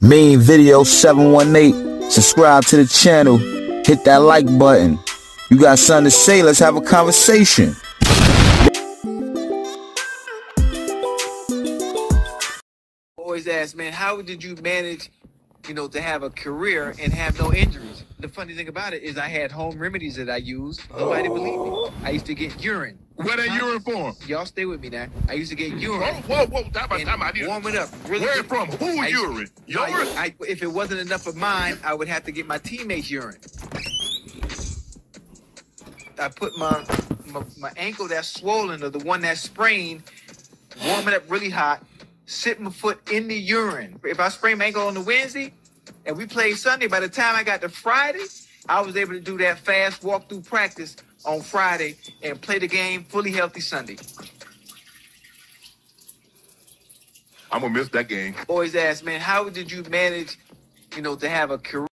Mean Video 718. Subscribe to the channel. Hit that like button. You got something to say? Let's have a conversation. always ask, man, how did you manage, you know, to have a career and have no injuries? The funny thing about it is I had home remedies that I used. Nobody believed me. I used to get urine. Where that urine from? Y'all stay with me now. I used to get Whoa, urine. whoa, whoa! Time out, time out. warm it up. Really Where good. from? Who I urine? No, I- Yours? I- if it wasn't enough of mine, I would have to get my teammates' urine. I put my, my my ankle that's swollen or the one that's sprained, warm it up really hot, sit my foot in the urine. If I sprained my ankle on the Wednesday and we played Sunday, by the time I got to Friday, I was able to do that fast walk through practice on Friday and play the game fully healthy Sunday. I'm gonna miss that game. Always ask, man, how did you manage, you know, to have a career?